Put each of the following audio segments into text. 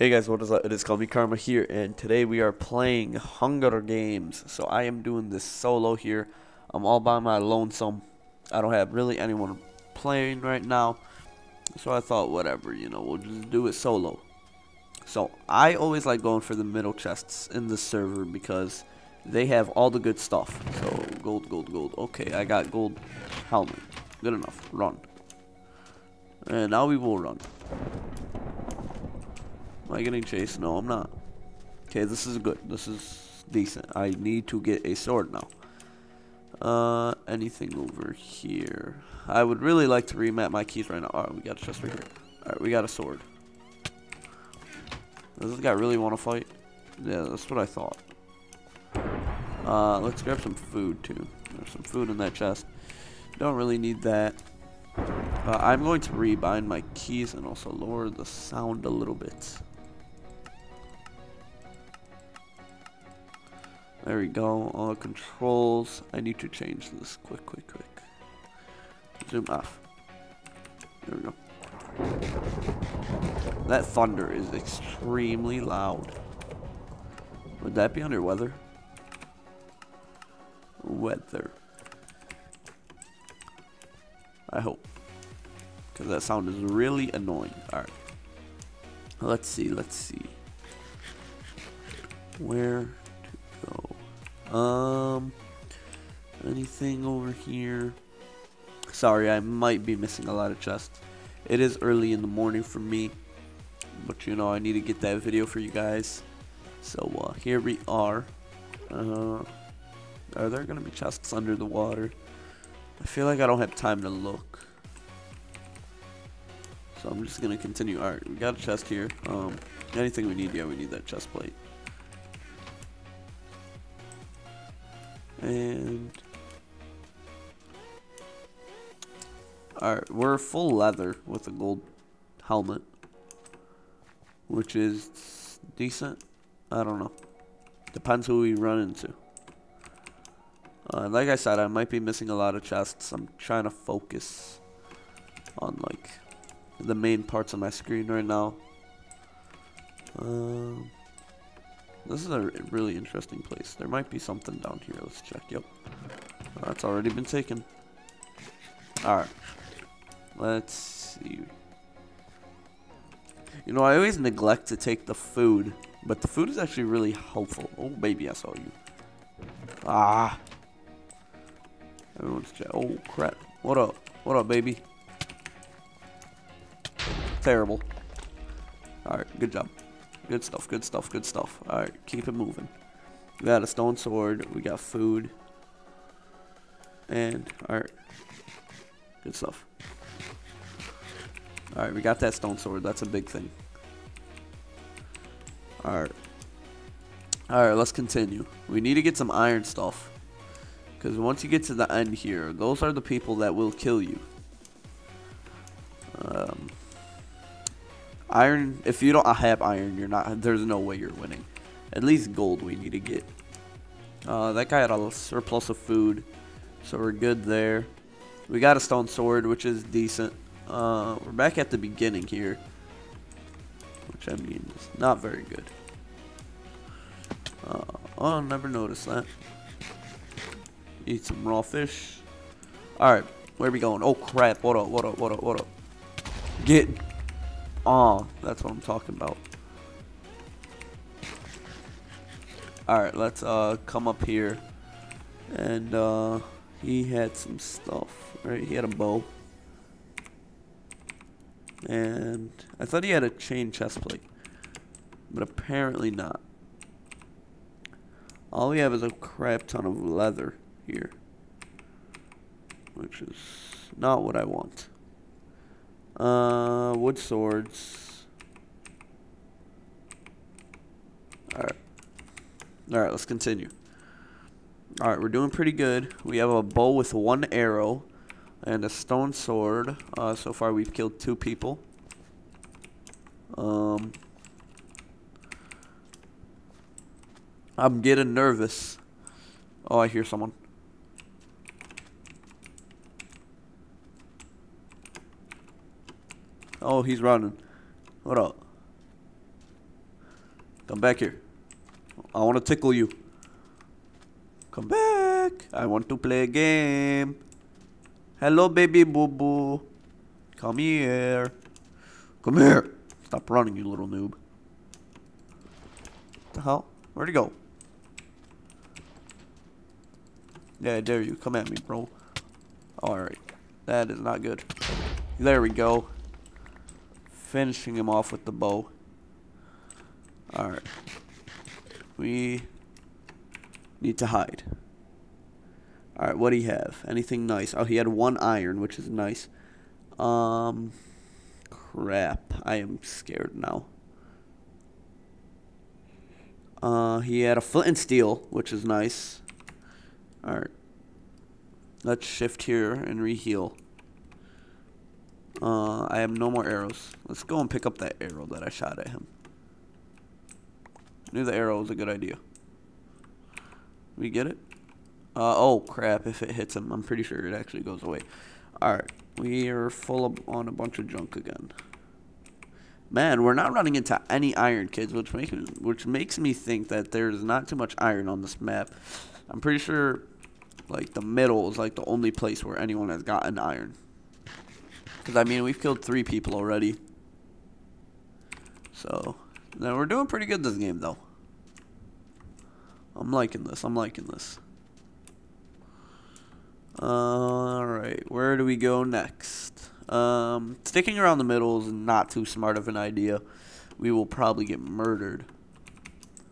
Hey guys, what is up? It is Call Me Karma here, and today we are playing Hunger Games. So I am doing this solo here. I'm all by my lonesome. I don't have really anyone playing right now. So I thought, whatever, you know, we'll just do it solo. So I always like going for the middle chests in the server because they have all the good stuff. So gold, gold, gold. Okay, I got gold helmet. Good enough. Run. And now we will run. Am I getting chased? No, I'm not. Okay, this is good. This is decent. I need to get a sword now. Uh, anything over here? I would really like to remap my keys right now. Alright, we got a chest right here. Alright, we got a sword. Does this guy really want to fight? Yeah, that's what I thought. Uh, let's grab some food too. There's some food in that chest. Don't really need that. Uh, I'm going to rebind my keys and also lower the sound a little bit. There we go. All controls. I need to change this quick, quick, quick. Zoom off. There we go. That thunder is extremely loud. Would that be under weather? Weather. I hope. Because that sound is really annoying. Alright. Let's see, let's see. Where um, anything over here? Sorry, I might be missing a lot of chests. It is early in the morning for me, but you know I need to get that video for you guys. So uh, here we are. Uh, are there gonna be chests under the water? I feel like I don't have time to look. So I'm just gonna continue. Alright, we got a chest here. Um, anything we need, yeah, we need that chest plate. And Alright, we're full leather with a gold helmet. Which is decent. I don't know. Depends who we run into. Uh, like I said, I might be missing a lot of chests. I'm trying to focus on like the main parts of my screen right now. Um, this is a really interesting place. There might be something down here. Let's check. Yep. That's already been taken. Alright. Let's see. You know, I always neglect to take the food, but the food is actually really helpful. Oh, baby, I saw you. Ah. Everyone's check. Oh, crap. What up? What up, baby? Terrible. Alright, good job. Good stuff, good stuff, good stuff. Alright, keep it moving. We got a stone sword. We got food. And, alright. Good stuff. Alright, we got that stone sword. That's a big thing. Alright. Alright, let's continue. We need to get some iron stuff. Because once you get to the end here, those are the people that will kill you. Iron, if you don't have iron, you're not, there's no way you're winning. At least gold we need to get. Uh, that guy had a surplus of food, so we're good there. We got a stone sword, which is decent. Uh, we're back at the beginning here, which I mean is not very good. Uh, oh, never noticed that. Eat some raw fish. Alright, where are we going? Oh crap, what up, what up, what up, what up? Get Oh, that's what I'm talking about. Alright, let's uh come up here. And uh he had some stuff, right? He had a bow. And I thought he had a chain chest plate. But apparently not. All we have is a crap ton of leather here. Which is not what I want. Uh, wood swords. Alright. Alright, let's continue. Alright, we're doing pretty good. We have a bow with one arrow and a stone sword. Uh, so far we've killed two people. Um, I'm getting nervous. Oh, I hear someone. Oh, he's running. What up? Come back here. I want to tickle you. Come back. I want to play a game. Hello, baby boo boo. Come here. Come here. Stop running, you little noob. What the hell? Where'd he go? Yeah, dare you. Come at me, bro. Alright. That is not good. There we go. Finishing him off with the bow. Alright. We need to hide. Alright, what do he have? Anything nice? Oh, he had one iron, which is nice. Um, crap. I am scared now. Uh, he had a flint and steel, which is nice. Alright. Let's shift here and reheal. Uh, I have no more arrows. Let's go and pick up that arrow that I shot at him. I Knew the arrow was a good idea. We get it? Uh, oh crap, if it hits him, I'm pretty sure it actually goes away. Alright, we are full of, on a bunch of junk again. Man, we're not running into any iron, kids, which makes which makes me think that there's not too much iron on this map. I'm pretty sure, like, the middle is, like, the only place where anyone has gotten iron. Because, I mean, we've killed three people already. So, now we're doing pretty good this game, though. I'm liking this. I'm liking this. Alright, where do we go next? Um, sticking around the middle is not too smart of an idea. We will probably get murdered.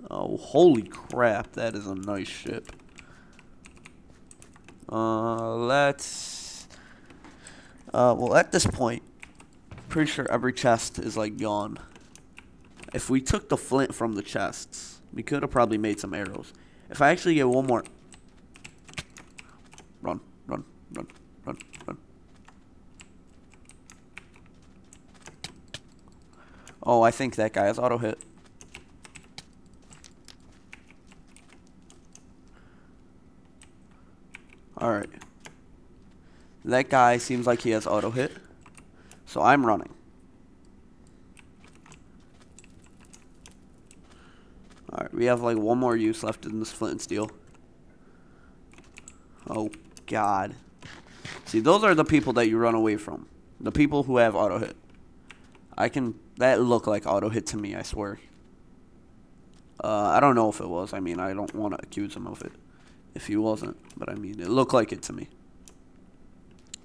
Oh, holy crap, that is a nice ship. Uh, let's... Uh, well, at this point, pretty sure every chest is, like, gone. If we took the flint from the chests, we could have probably made some arrows. If I actually get one more... Run, run, run, run, run. Oh, I think that guy has auto hit. Alright. That guy seems like he has auto hit. So I'm running. Alright, we have like one more use left in this flint and steel. Oh, God. See, those are the people that you run away from. The people who have auto hit. I can that looked like auto hit to me, I swear. Uh, I don't know if it was. I mean, I don't want to accuse him of it if he wasn't. But I mean, it looked like it to me.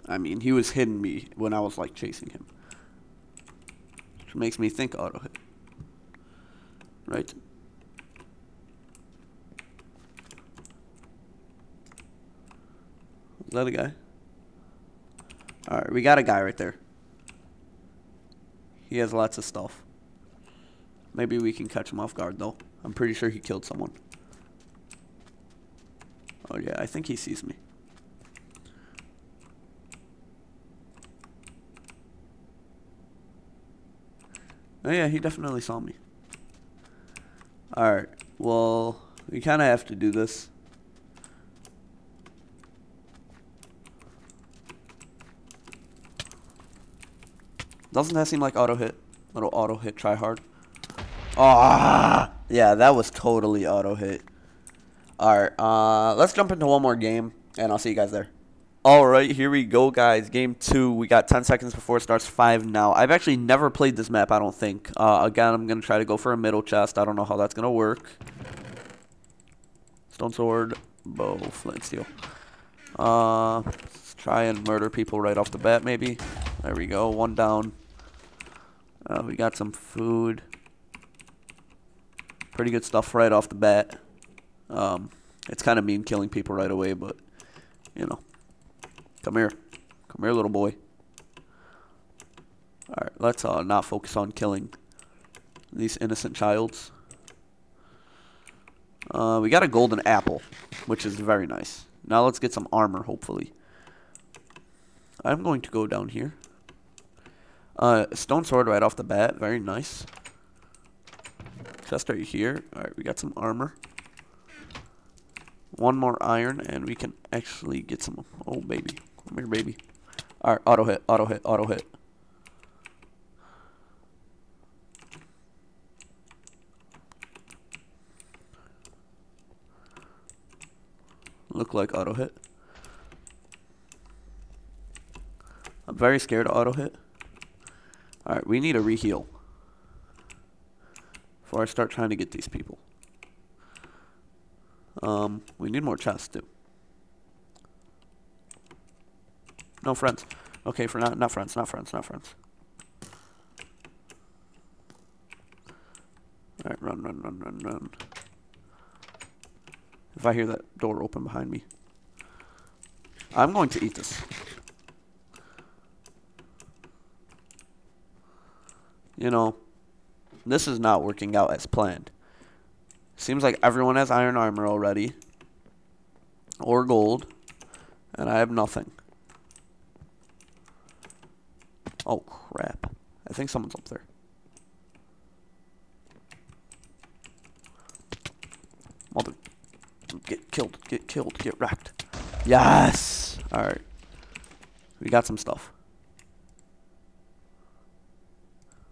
I mean, he was hitting me when I was like chasing him. Which makes me think auto hit. Right? Is that a guy? Alright, we got a guy right there. He has lots of stuff. Maybe we can catch him off guard, though. I'm pretty sure he killed someone. Oh, yeah, I think he sees me. Oh, yeah, he definitely saw me. Alright, well, we kind of have to do this. Doesn't that seem like auto hit? Little auto hit try hard. Ah, oh, yeah, that was totally auto hit. Alright, uh, let's jump into one more game, and I'll see you guys there. Alright, here we go, guys. Game 2. We got 10 seconds before it starts 5 now. I've actually never played this map, I don't think. Uh, again, I'm going to try to go for a middle chest. I don't know how that's going to work. Stone sword, bow, flint, steel. Uh, let's try and murder people right off the bat, maybe. There we go, one down. Uh, we got some food. Pretty good stuff right off the bat. Um, it's kind of mean killing people right away, but, you know. Come here. Come here, little boy. Alright, let's uh, not focus on killing these innocent childs. Uh, we got a golden apple, which is very nice. Now let's get some armor, hopefully. I'm going to go down here. Uh, stone sword right off the bat. Very nice. Chest right here. Alright, we got some armor. One more iron, and we can actually get some... Oh, baby. Come here, baby. All right, auto hit, auto hit, auto hit. Look like auto hit. I'm very scared of auto hit. Alright, we need a reheal. Before I start trying to get these people. Um, we need more chests too. No friends. Okay, for not not friends, not friends, not friends. Alright, run, run, run, run, run. If I hear that door open behind me, I'm going to eat this. You know, this is not working out as planned. Seems like everyone has iron armor already. Or gold. And I have nothing. Oh, crap. I think someone's up there. Mother. Get killed. Get killed. Get wrecked. Yes! Alright. We got some stuff.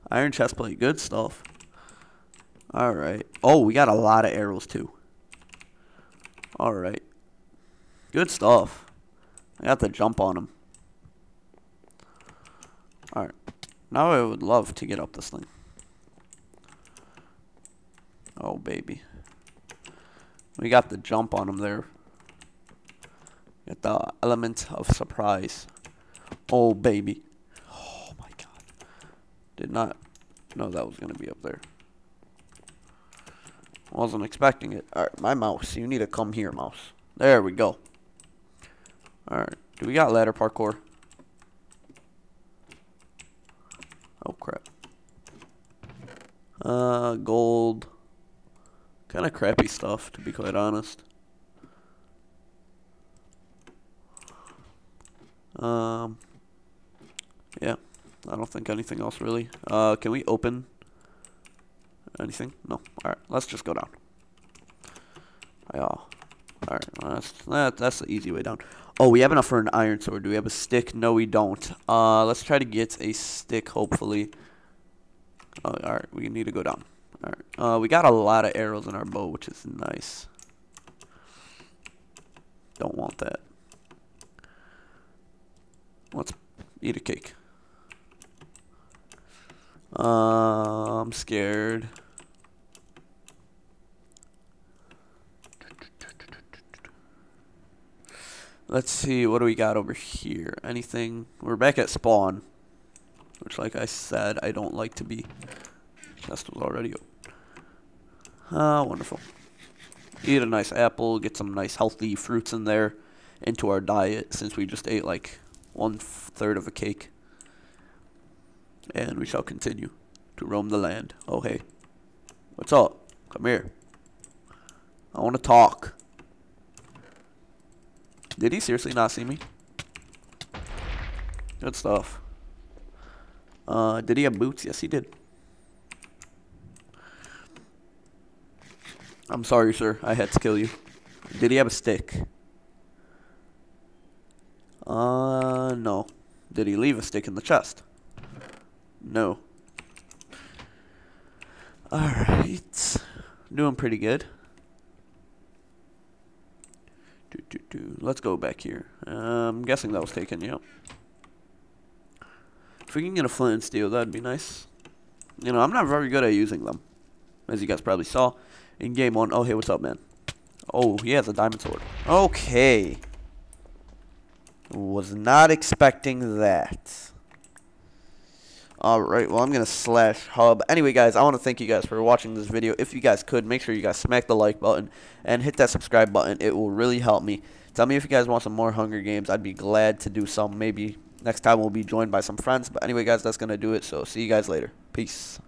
Iron chest chestplate. Good stuff. Alright. Oh, we got a lot of arrows too. Alright. Good stuff. I got the jump on them. Alright. Now I would love to get up this thing. Oh, baby. We got the jump on him there. Get the element of surprise. Oh, baby. Oh, my God. Did not know that was going to be up there. Wasn't expecting it. Alright, my mouse. You need to come here, mouse. There we go. Alright. Do we got ladder parkour? Oh, crap. Uh, gold. Kind of crappy stuff, to be quite honest. Um, yeah. I don't think anything else, really. Uh, can we open Anything? No. Alright, let's just go down. Yeah. Alright, well, that's, that, that's the easy way down. Oh, we have enough for an iron sword. Do we have a stick? No, we don't. Uh, let's try to get a stick, hopefully. Oh, alright, we need to go down. Alright. Uh, we got a lot of arrows in our bow, which is nice. Don't want that. Let's eat a cake. Uh, I'm scared. Let's see, what do we got over here? Anything? We're back at spawn. Which, like I said, I don't like to be. Chest was already open. Ah, wonderful. Eat a nice apple, get some nice healthy fruits in there into our diet since we just ate like one third of a cake. And we shall continue to roam the land. Oh, hey. What's up? Come here. I want to talk. Did he seriously not see me? Good stuff. Uh, did he have boots? Yes, he did. I'm sorry, sir. I had to kill you. Did he have a stick? Uh, no. Did he leave a stick in the chest? No. Alright. Doing pretty good. Do, do, do. Let's go back here. Uh, I'm guessing that was taken, yep. If we can get a flint and steel, that'd be nice. You know, I'm not very good at using them. As you guys probably saw in game one. Oh, hey, what's up, man? Oh, he has a diamond sword. Okay. Was not expecting that. Alright, well, I'm going to slash hub. Anyway, guys, I want to thank you guys for watching this video. If you guys could, make sure you guys smack the like button and hit that subscribe button. It will really help me. Tell me if you guys want some more Hunger Games. I'd be glad to do some. Maybe next time we'll be joined by some friends. But anyway, guys, that's going to do it. So see you guys later. Peace.